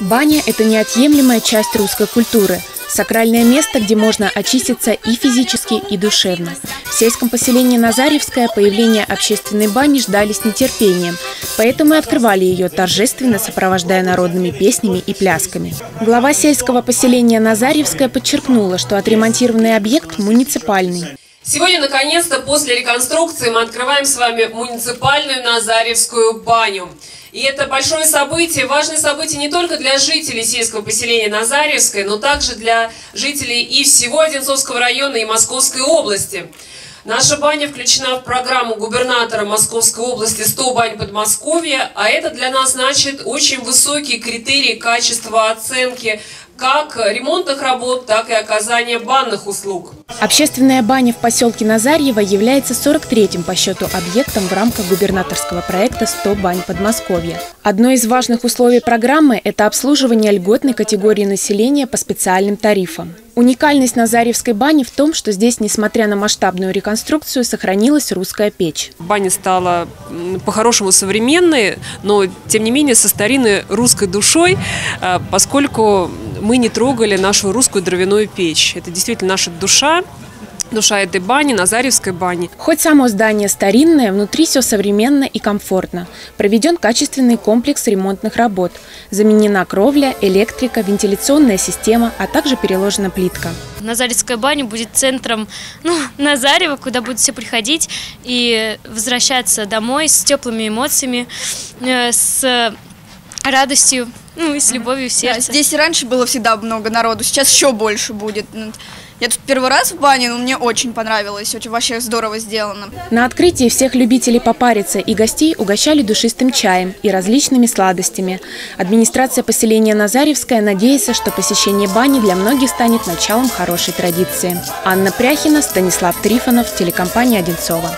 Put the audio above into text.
Баня – это неотъемлемая часть русской культуры. Сакральное место, где можно очиститься и физически, и душевно. В сельском поселении Назаревское появление общественной бани ждали с нетерпением, поэтому и открывали ее торжественно, сопровождая народными песнями и плясками. Глава сельского поселения Назаревское подчеркнула, что отремонтированный объект муниципальный. Сегодня, наконец-то, после реконструкции мы открываем с вами муниципальную Назаревскую баню. И это большое событие, важное событие не только для жителей сельского поселения Назаревское, но также для жителей и всего Одинцовского района и Московской области. Наша баня включена в программу губернатора Московской области «100 бань Подмосковья», а это для нас значит очень высокие критерии качества оценки как ремонтных работ, так и оказания банных услуг. Общественная баня в поселке Назарьево является 43-м по счету объектом в рамках губернаторского проекта «100 бань Подмосковья». Одно из важных условий программы – это обслуживание льготной категории населения по специальным тарифам. Уникальность Назарьевской бани в том, что здесь, несмотря на масштабную реконструкцию, сохранилась русская печь. Баня стала по-хорошему современной, но, тем не менее, со старинной русской душой, а, поскольку мы не трогали нашу русскую дровяную печь. Это действительно наша душа, душа этой бани, Назаревской бани. Хоть само здание старинное, внутри все современно и комфортно. Проведен качественный комплекс ремонтных работ. Заменена кровля, электрика, вентиляционная система, а также переложена плитка. Назаревская баня будет центром ну, Назарева, куда будут все приходить и возвращаться домой с теплыми эмоциями, э, с радостью, ну и с любовью в сердце. Да, здесь раньше было всегда много народу, сейчас еще больше будет. Я тут первый раз в бане, но мне очень понравилось, очень вообще здорово сделано. На открытии всех любителей попариться и гостей угощали душистым чаем и различными сладостями. Администрация поселения Назаревская надеется, что посещение бани для многих станет началом хорошей традиции. Анна Пряхина, Станислав Трифонов, телекомпания «Одинцова».